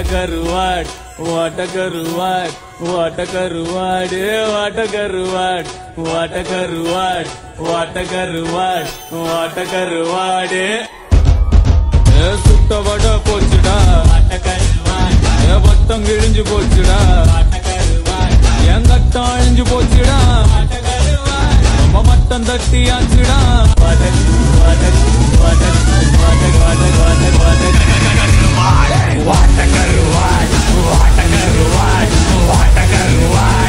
వాటగరువాడ్ వాటగరువాడ్ వాటగరువాడే వాటగరువాడ్ వాటగరువాడ్ వాటగరువాడ్ వాటగరువాడే சுட்ட வட போச்சுடா வட்டம் கிழிஞ்சு போச்சுடா தட்டி ஆச்சுடா வாட்டக்கருவாய் வாட்டக்கருவாய் வாட்டக்கருவாய் வாட்டக்கருவாய்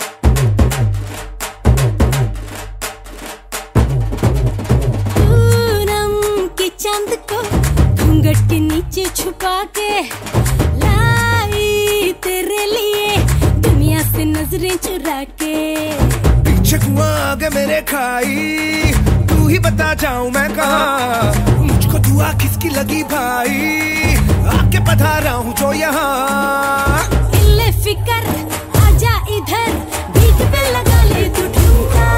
चाँद को घूंघट के नीचे छुपा के लाई तेरे लिए दुनिया से नज़रें चुरा के पीछे कुआँ आगे मेरे खाई तू ही बता जाऊँ मैं कहा। मुझको दुआ किसकी लगी भाई आके पधारा हूँ जो यहाँ। फिकर आजा इधर बीट पे लगा ले तू ठुमका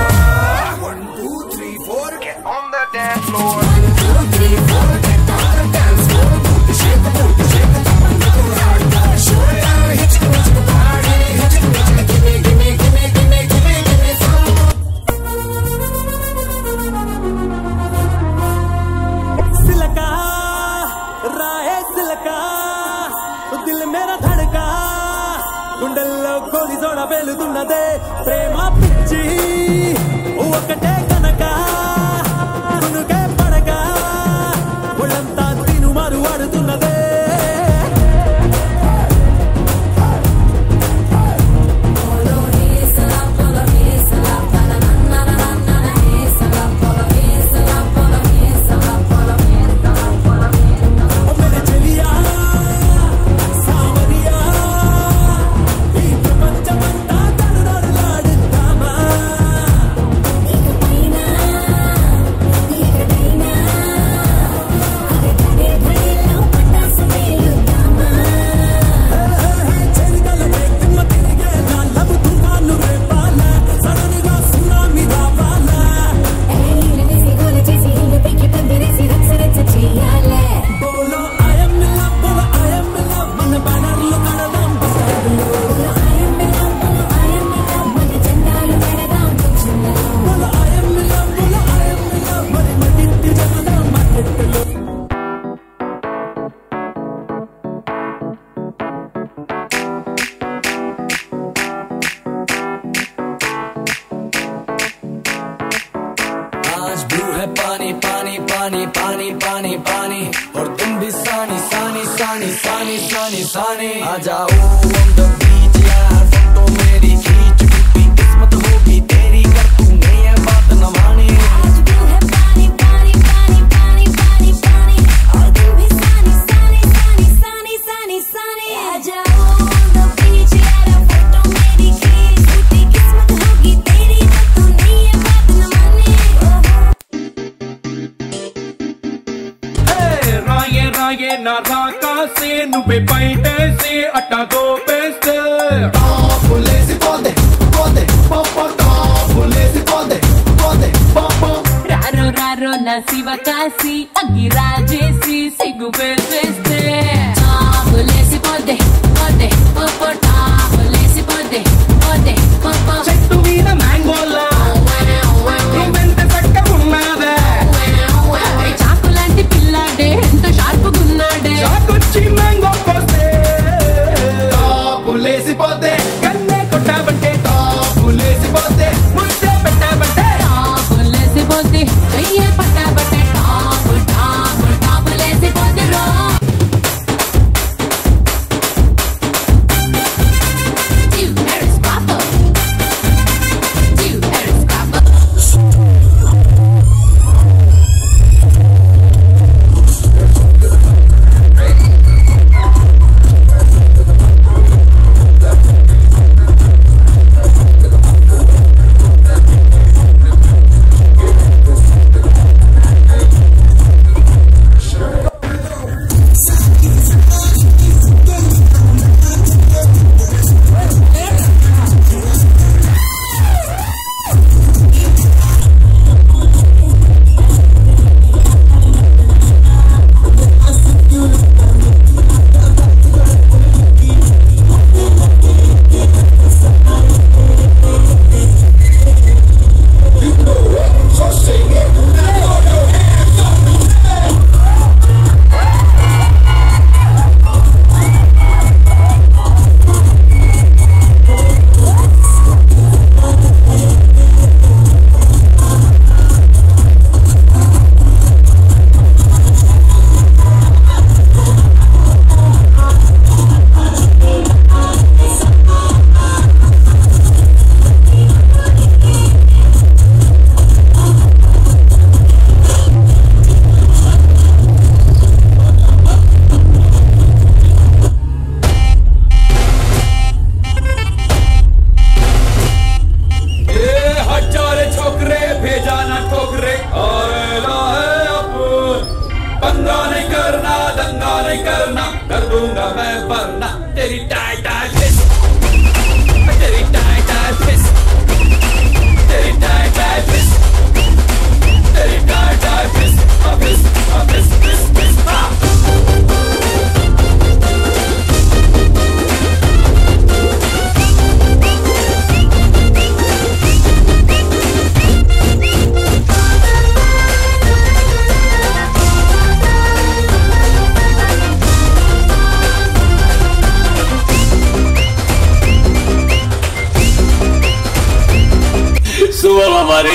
One, two, three, four, get on the dance floor. मैं पानी पानी पानी पानी पानी पानी। और तुम भी सानी सानी सानी सानी सानी सानी। आ जाओ శివకాశి అగ్గిరాజేసి సిగ్గు పెళ్ళేస్తే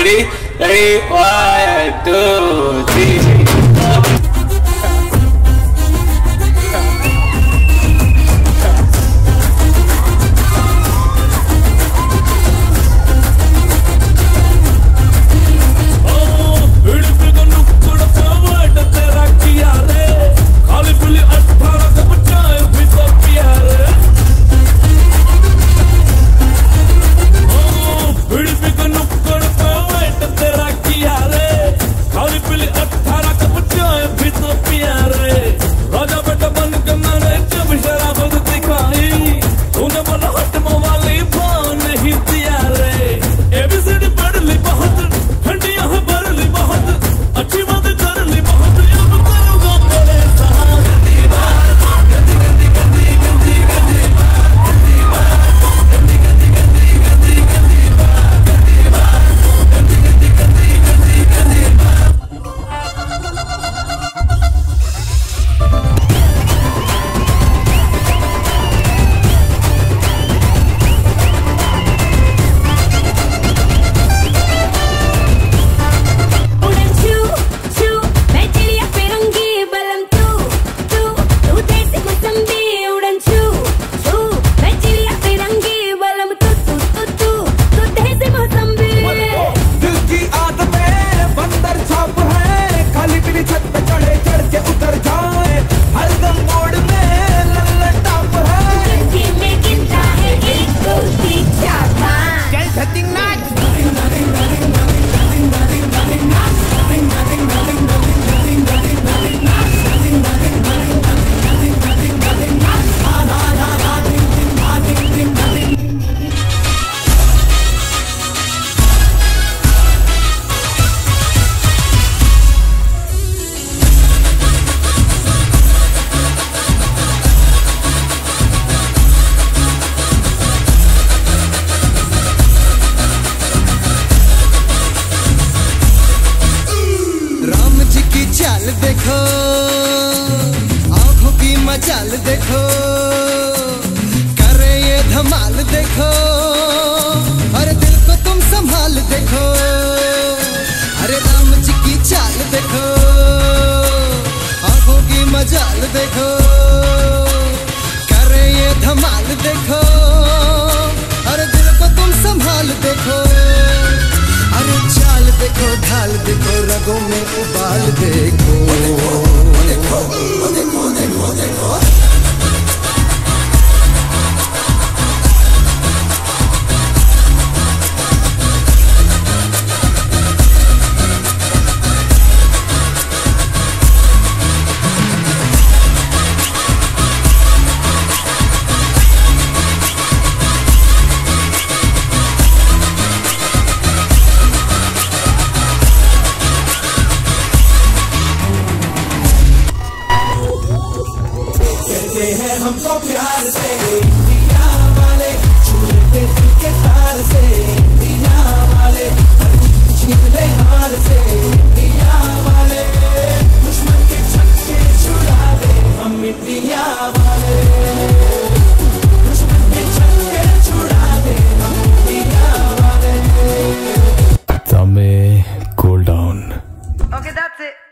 ready? Ready? One, two, three. मचाल देखो। आँखों की मचाल देखो। करे ये धमाल देखो। अरे दिल को तुम संभाल देखो। अरे राम जी की चाल देखो। आँखों की मचाल देखो। करे ये धमाल देखो। देखो ढाल देखो रगों में उबाल देखो। देखो देखो देखो देखो कहते